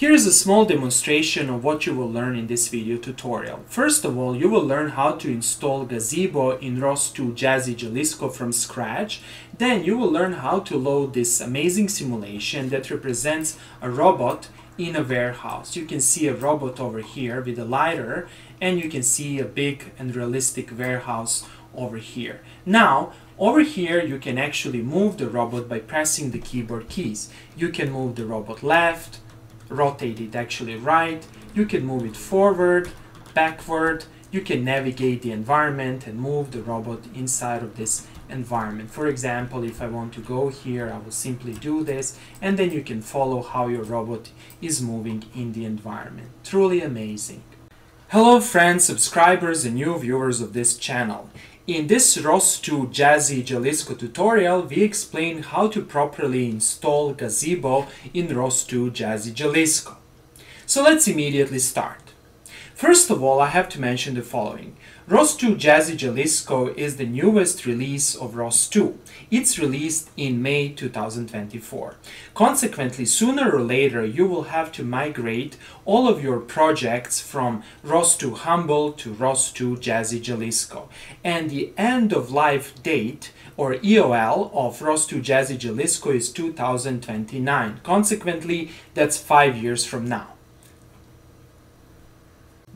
Here is a small demonstration of what you will learn in this video tutorial. First of all, you will learn how to install Gazebo in ROS2 Jazzy Jalisco from scratch. Then you will learn how to load this amazing simulation that represents a robot in a warehouse. You can see a robot over here with a lidar and you can see a big and realistic warehouse over here. Now, over here you can actually move the robot by pressing the keyboard keys. You can move the robot left, rotate it actually right, you can move it forward, backward, you can navigate the environment and move the robot inside of this environment. For example, if I want to go here, I will simply do this and then you can follow how your robot is moving in the environment. Truly amazing. Hello friends, subscribers and new viewers of this channel. In this ROS2 Jazzy Jalisco tutorial, we explain how to properly install Gazebo in ROS2 Jazzy Jalisco. So let's immediately start. First of all, I have to mention the following. ROS2 Jazzy Jalisco is the newest release of ROS2. It's released in May 2024. Consequently, sooner or later, you will have to migrate all of your projects from ROS2 Humble to ROS2 Jazzy Jalisco. And the end of life date or EOL of ROS2 Jazzy Jalisco is 2029. Consequently, that's five years from now.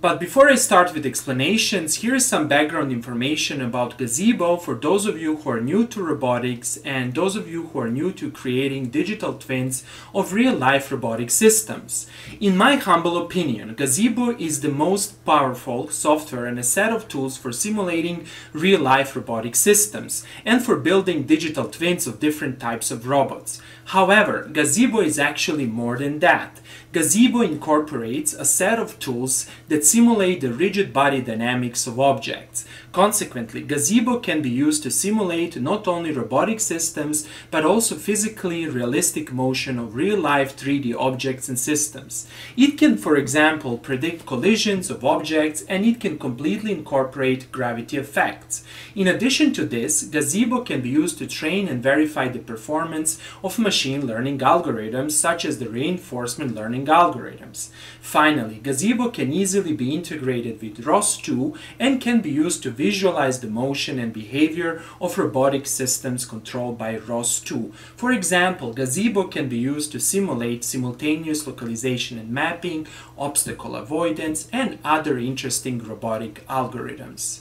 But before I start with explanations, here is some background information about Gazebo for those of you who are new to robotics and those of you who are new to creating digital twins of real-life robotic systems. In my humble opinion, Gazebo is the most powerful software and a set of tools for simulating real-life robotic systems and for building digital twins of different types of robots. However, Gazebo is actually more than that. Gazebo incorporates a set of tools that simulate the rigid body dynamics of objects. Consequently, Gazebo can be used to simulate not only robotic systems, but also physically realistic motion of real-life 3D objects and systems. It can, for example, predict collisions of objects and it can completely incorporate gravity effects. In addition to this, Gazebo can be used to train and verify the performance of machine learning algorithms such as the reinforcement learning algorithms. Finally, Gazebo can easily be integrated with ROS2 and can be used to visualize the motion and behavior of robotic systems controlled by ROS2. For example, Gazebo can be used to simulate simultaneous localization and mapping, obstacle avoidance, and other interesting robotic algorithms.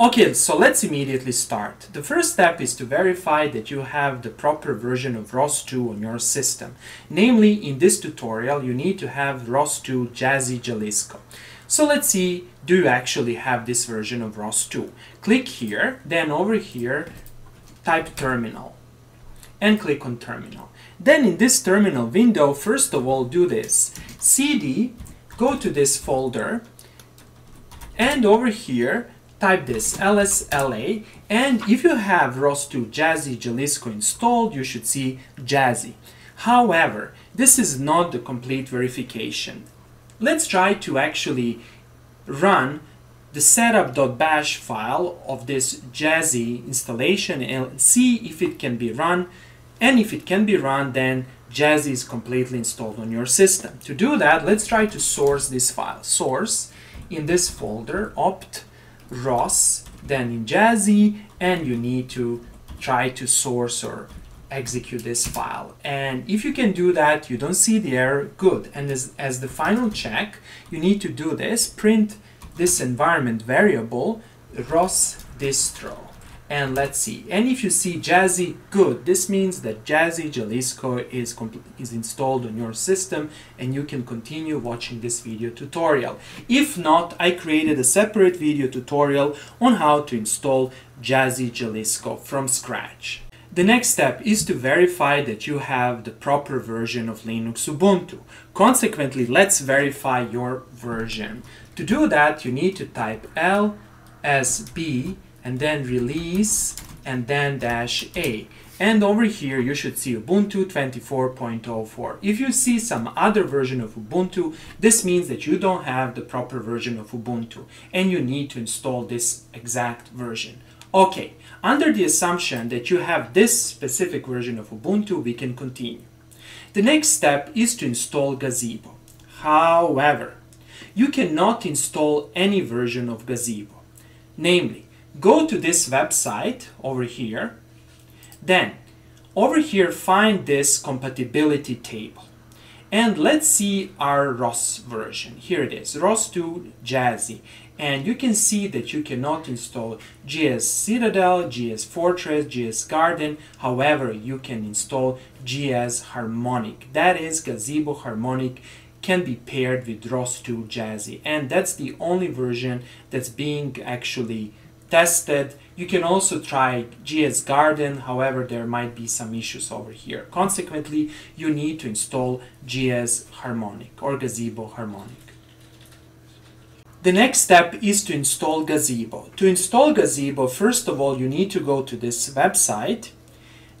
Okay, so let's immediately start. The first step is to verify that you have the proper version of ROS2 on your system. Namely, in this tutorial, you need to have ROS2 Jazzy Jalisco. So let's see, do you actually have this version of ROS2? Click here, then over here, type terminal and click on terminal. Then in this terminal window, first of all, do this. cd, go to this folder, and over here, type this lsla, and if you have ROS2 Jazzy Jalisco installed, you should see Jazzy. However, this is not the complete verification let's try to actually run the setup.bash file of this Jazzy installation and see if it can be run. And if it can be run, then Jazzy is completely installed on your system. To do that, let's try to source this file. Source in this folder, opt ROS, then in Jazzy, and you need to try to source or execute this file. And if you can do that, you don't see the error, good. And as, as the final check, you need to do this, print this environment variable, ROS distro. And let's see. And if you see Jazzy, good. This means that Jazzy Jalisco is, is installed on your system and you can continue watching this video tutorial. If not, I created a separate video tutorial on how to install Jazzy Jalisco from scratch. The next step is to verify that you have the proper version of Linux Ubuntu. Consequently, let's verify your version. To do that, you need to type lsb and then release and then dash a. And over here, you should see Ubuntu 24.04. If you see some other version of Ubuntu, this means that you don't have the proper version of Ubuntu and you need to install this exact version. Okay, under the assumption that you have this specific version of Ubuntu, we can continue. The next step is to install Gazebo. However, you cannot install any version of Gazebo. Namely, go to this website over here, then over here find this compatibility table. And let's see our ROS version. Here it is, ROS2 Jazzy. And you can see that you cannot install GZ Citadel, GZ Fortress, GZ Garden. However, you can install GZ Harmonic. That is Gazebo Harmonic can be paired with ROS2 Jazzy. And that's the only version that's being actually tested. You can also try GZ Garden, however there might be some issues over here. Consequently, you need to install GZ Harmonic or Gazebo Harmonic. The next step is to install Gazebo. To install Gazebo, first of all, you need to go to this website,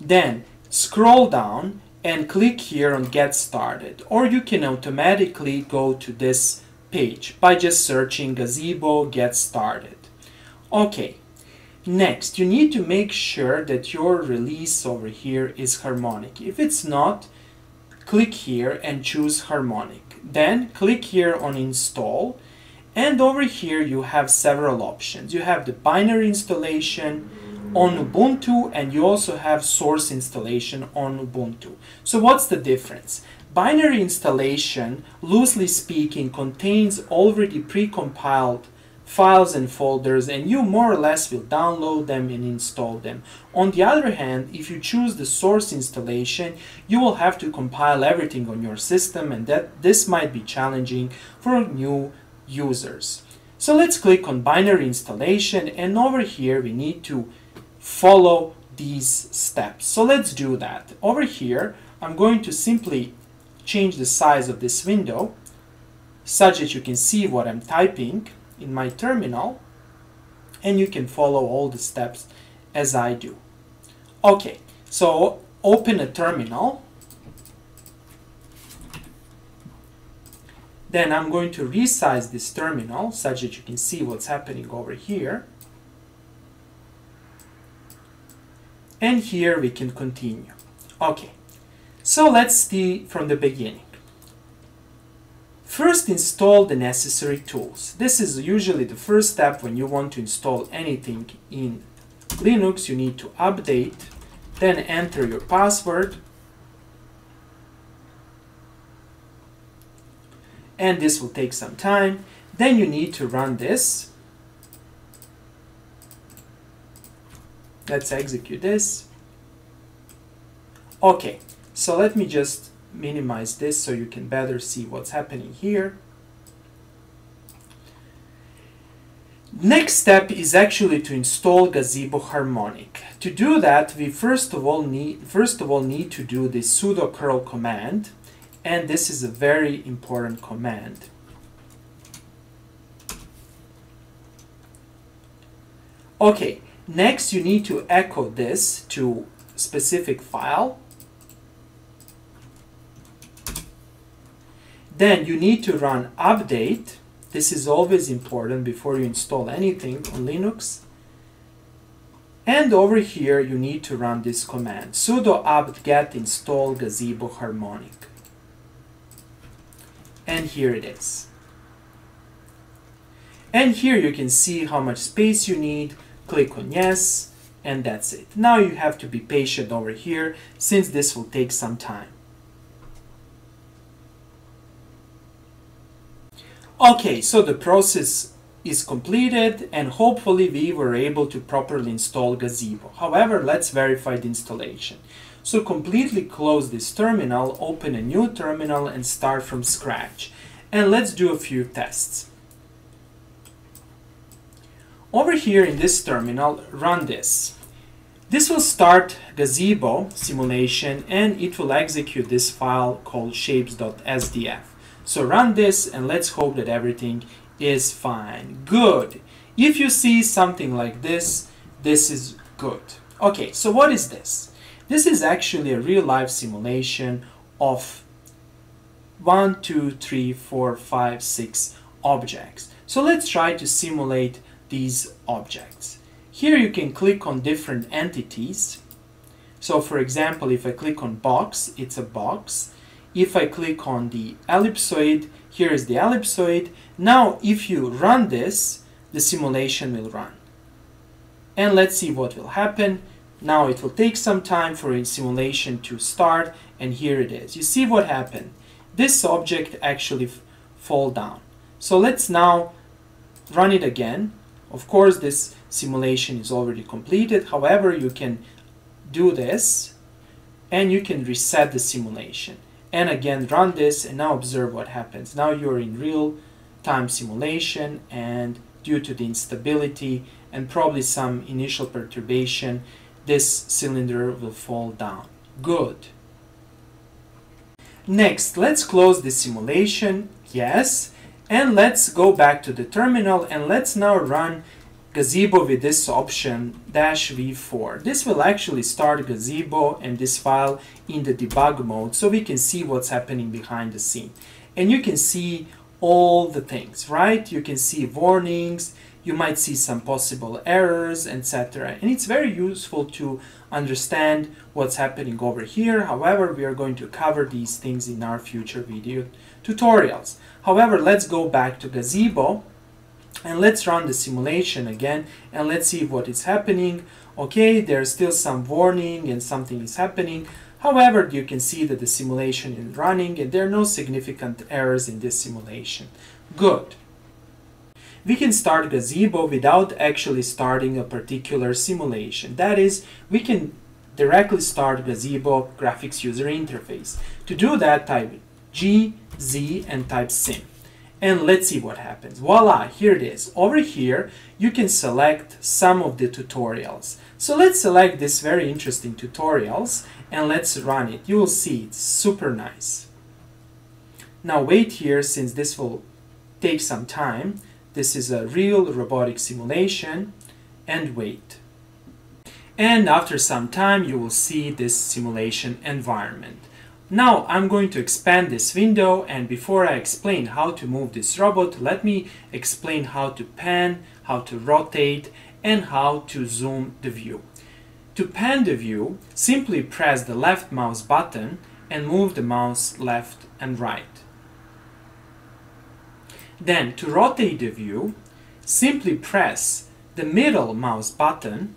then scroll down and click here on Get Started. Or you can automatically go to this page by just searching Gazebo Get Started. Okay, next you need to make sure that your release over here is harmonic. If it's not, click here and choose harmonic. Then click here on install and over here you have several options. You have the binary installation on Ubuntu and you also have source installation on Ubuntu. So what's the difference? Binary installation, loosely speaking, contains already precompiled files and folders and you more or less will download them and install them. On the other hand, if you choose the source installation, you will have to compile everything on your system and that this might be challenging for new users. So let's click on binary installation and over here we need to follow these steps. So let's do that. Over here, I'm going to simply change the size of this window such that you can see what I'm typing in my terminal and you can follow all the steps as I do. Okay, so open a terminal. Then I'm going to resize this terminal such that you can see what's happening over here. And here we can continue. Okay, so let's see from the beginning. First install the necessary tools. This is usually the first step when you want to install anything in Linux. You need to update, then enter your password, and this will take some time. Then you need to run this. Let's execute this. Okay, so let me just minimize this so you can better see what's happening here. Next step is actually to install Gazebo Harmonic. To do that, we first of all need first of all need to do the sudo curl command, and this is a very important command. Okay, next you need to echo this to specific file Then you need to run update. This is always important before you install anything on Linux. And over here you need to run this command sudo apt get install gazebo harmonic. And here it is. And here you can see how much space you need. Click on yes, and that's it. Now you have to be patient over here since this will take some time. Okay, so the process is completed and hopefully we were able to properly install Gazebo. However, let's verify the installation. So completely close this terminal, open a new terminal and start from scratch. And let's do a few tests. Over here in this terminal, run this. This will start Gazebo simulation and it will execute this file called shapes.sdf. So run this and let's hope that everything is fine. Good. If you see something like this, this is good. Okay, so what is this? This is actually a real life simulation of one, two, three, four, five, six objects. So let's try to simulate these objects. Here you can click on different entities. So for example, if I click on box, it's a box. if I click on the ellipsoid, here is the ellipsoid. Now, if you run this, the simulation will run. And let's see what will happen. Now it will take some time for a simulation to start, and here it is. You see what happened? This object actually fall down. So let's now run it again. Of course, this simulation is already completed. However, you can do this, and you can reset the simulation and again run this and now observe what happens. Now you're in real time simulation and due to the instability and probably some initial perturbation this cylinder will fall down. Good. Next, let's close the simulation, yes, and let's go back to the terminal and let's now run Gazebo with this option dash v4. This will actually start Gazebo and this file in the debug mode so we can see what's happening behind the scene. And you can see all the things, right? You can see warnings, you might see some possible errors, etc. And it's very useful to understand what's happening over here. However, we are going to cover these things in our future video tutorials. However, let's go back to Gazebo and let's run the simulation again and let's see what is happening okay there's still some warning and something is happening however you can see that the simulation is running and there are no significant errors in this simulation good we can start gazebo without actually starting a particular simulation that is we can directly start gazebo graphics user interface to do that type g z and type sim and let's see what happens. Voila, here it is. Over here, you can select some of the tutorials. So let's select this very interesting tutorials and let's run it. You will see it's super nice. Now wait here since this will take some time. This is a real robotic simulation and wait. And after some time you will see this simulation environment. Now I'm going to expand this window and before I explain how to move this robot, let me explain how to pan, how to rotate and how to zoom the view. To pan the view, simply press the left mouse button and move the mouse left and right. Then to rotate the view, simply press the middle mouse button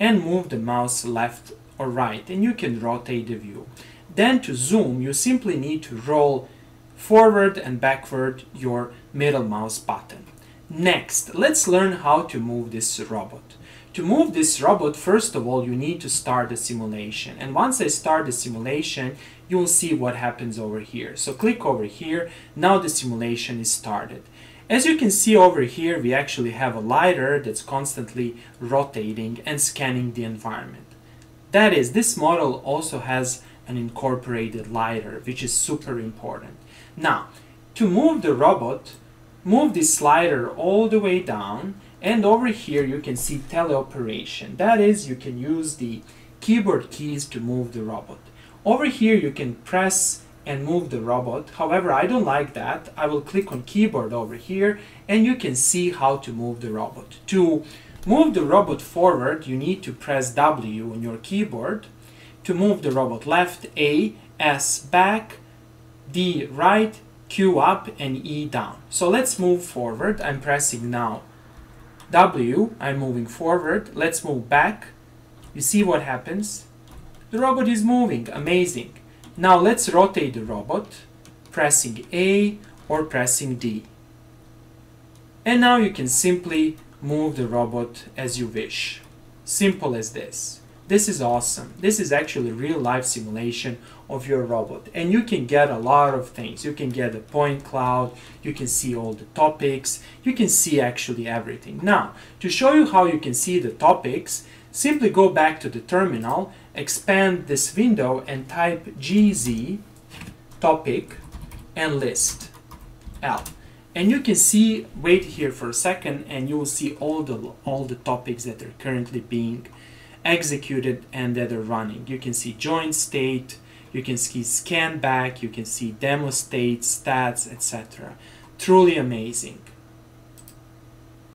and move the mouse left or right and you can rotate the view. Then to zoom, you simply need to roll forward and backward your middle mouse button. Next, let's learn how to move this robot. To move this robot, first of all, you need to start the simulation. And once I start the simulation, you will see what happens over here. So click over here. Now the simulation is started. As you can see over here, we actually have a lidar that's constantly rotating and scanning the environment. That is, this model also has an incorporated lidar, which is super important. Now, to move the robot, move the slider all the way down, and over here you can see teleoperation. That is, you can use the keyboard keys to move the robot. Over here you can press and move the robot. However, I don't like that. I will click on keyboard over here and you can see how to move the robot. To move the robot forward, you need to press W on your keyboard to move the robot left, A, S back, D right, Q up, and E down. So let's move forward. I'm pressing now W, I'm moving forward. Let's move back. You see what happens? The robot is moving, amazing. Now let's rotate the robot, pressing A or pressing D. And now you can simply move the robot as you wish. Simple as this. This is awesome. This is actually real life simulation of your robot. And you can get a lot of things. You can get a point cloud, you can see all the topics, you can see actually everything. Now, to show you how you can see the topics, simply go back to the terminal, expand this window and type gz topic and list L. And you can see, wait here for a second and you will see all the, all the topics that are currently being executed and that are running. You can see joint state, you can see scan back, you can see demo state, stats, etc. Truly amazing.